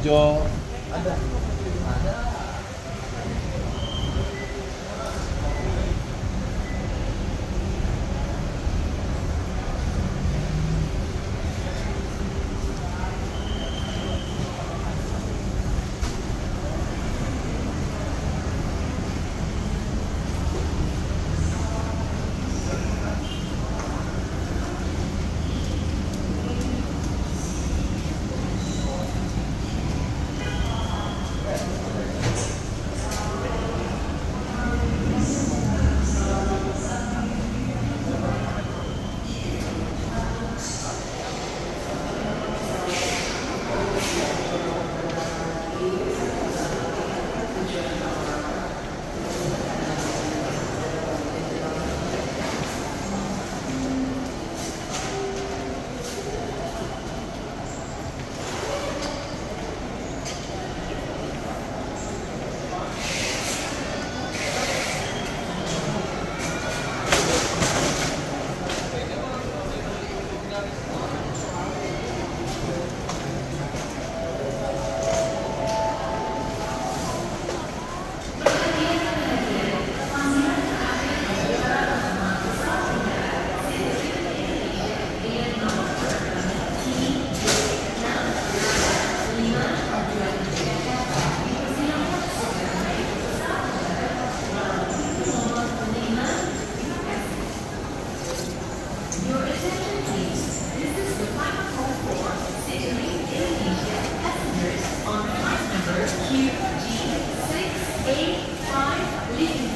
就。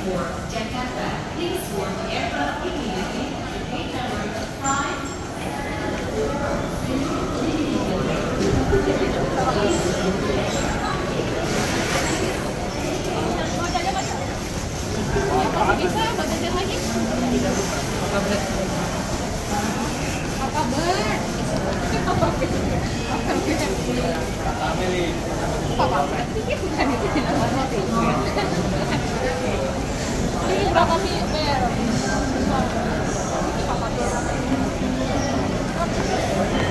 For Jakarta. Please board the aircraft immediately to gate number 5 Bisa, mau jajan lagi? Apa ber? Apa ber? Apa ber? Apa ber? Thank you.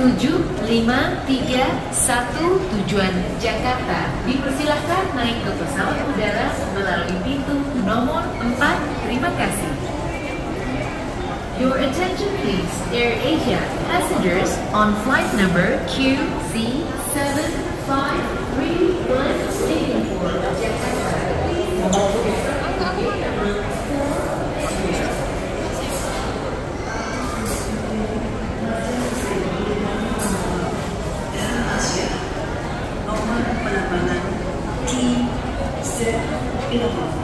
75317 tujuan Jakarta. Dipersilahkan naik ke pesawat udara melalui pintu nomor 4. Terima kasih. Your attention please, Air Asia passengers on flight number QC7531 Singapore, Jakarta. Please. e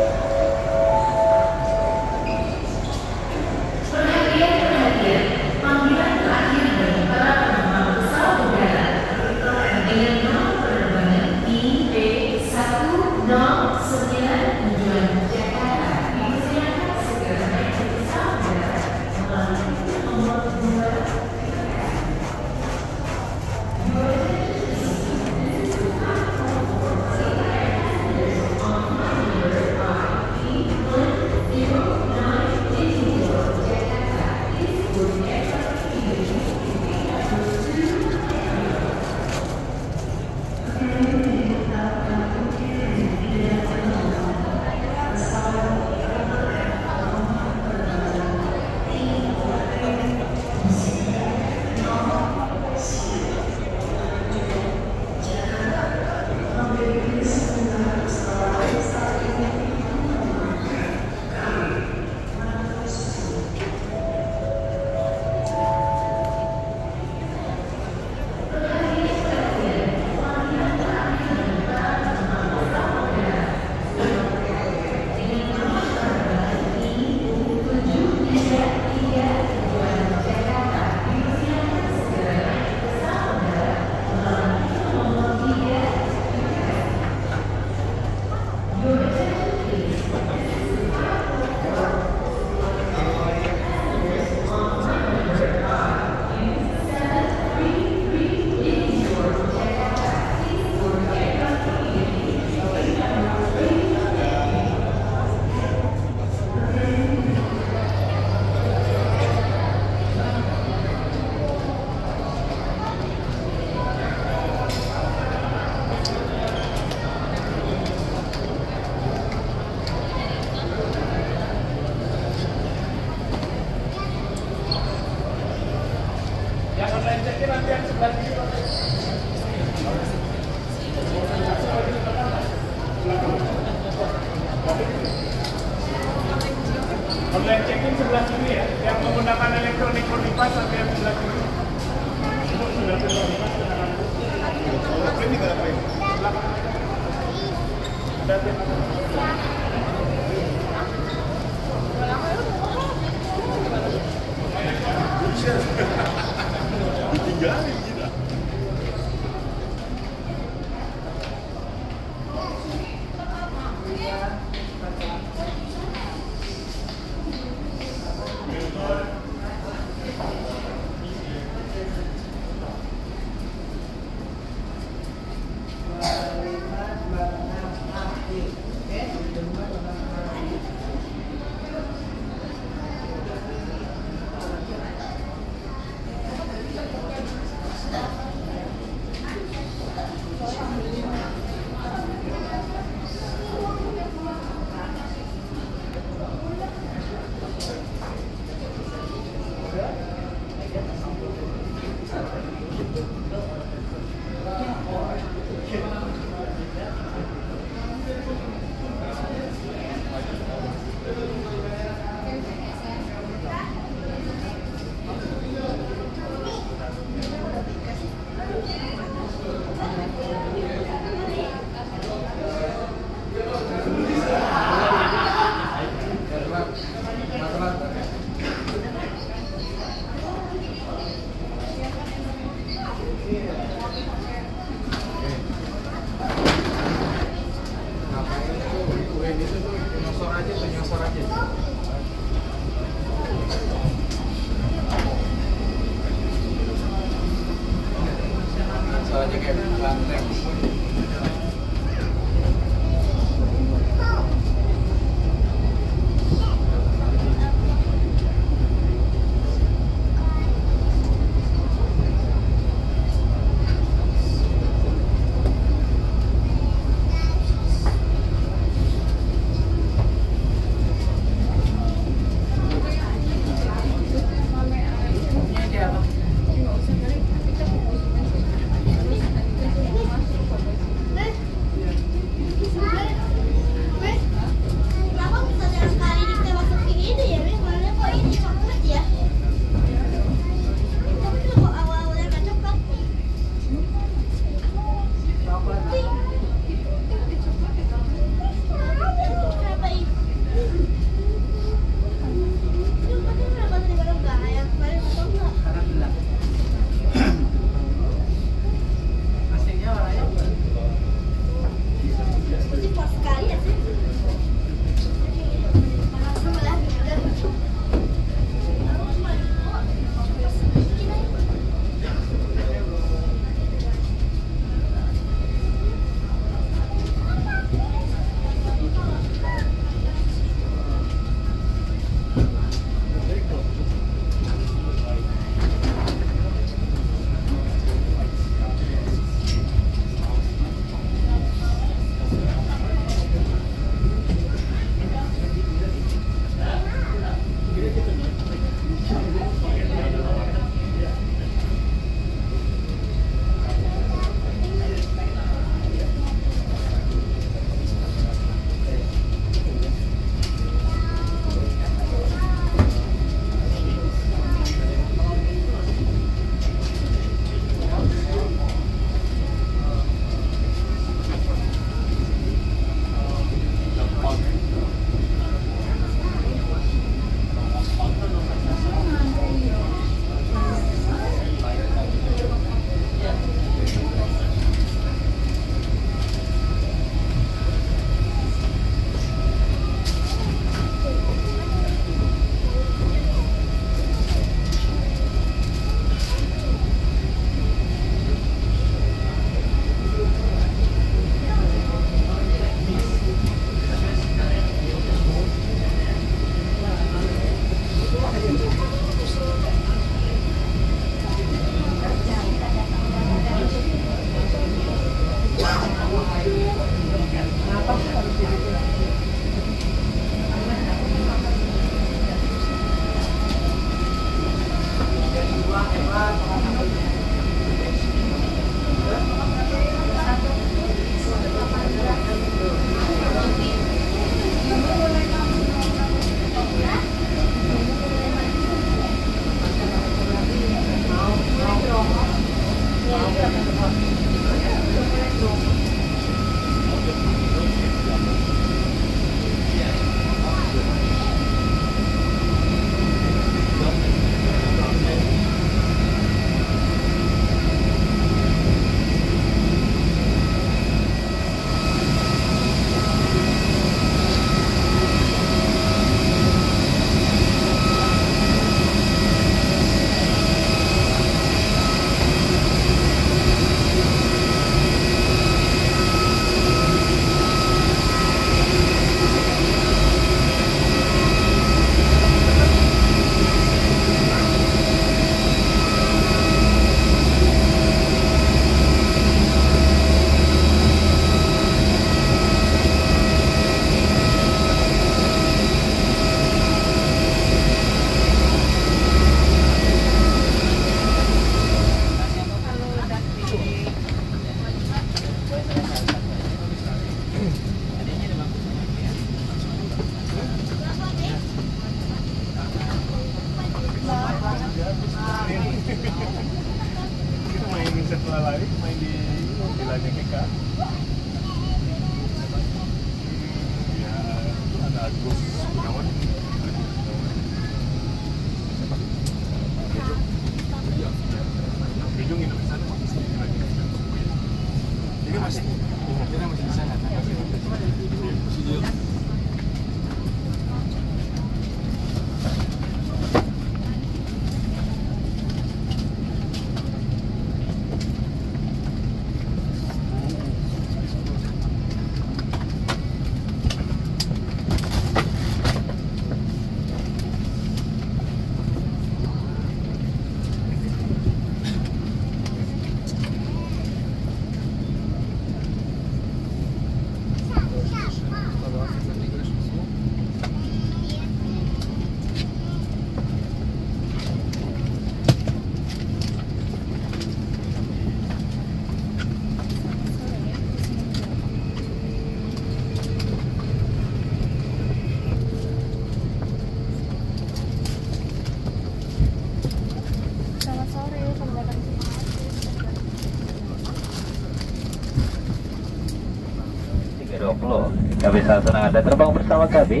Kami sangat senang Anda terbang bersama kami.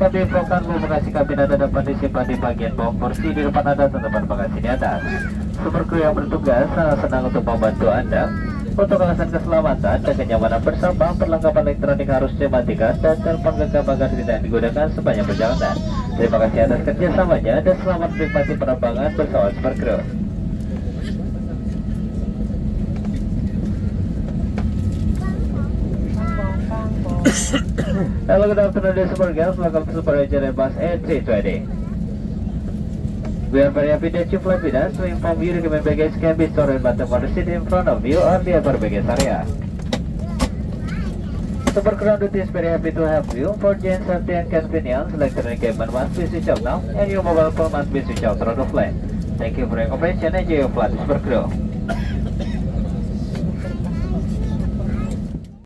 Kami infokan bagasi kabin Anda dapat disimpan di bagian bawah kursi di depan Anda dan tempat bagasi di atas. Super kru yang bertugas sangat senang untuk membantu Anda. Untuk alasan keselamatan dan kenyamanan bersama, perlengkapan elektronik harus dimatikan dan telepon genggam agar tidak digunakan sepanjang perjalanan. Terima kasih atas kerjasamanya dan selamat menikmati penerbangan bersama Super Crew. Hello, good afternoon, dear super girls. Welcome to Super Ranger Airbus A320. We are very happy that you fly with us. To inform you, recommend baggage can be stored in bottom of seat in front of you or the upper baggage area. Super Ground Duty is very happy to help you. For Jane safety and convenience, electronic cabin must be switched off now, and your mobile phone must be switched off throughout the flight. Thank you for your cooperation. Enjoy your flight, Super Crew.